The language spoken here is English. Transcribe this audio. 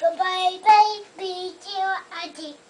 Goodbye, baby, till I did.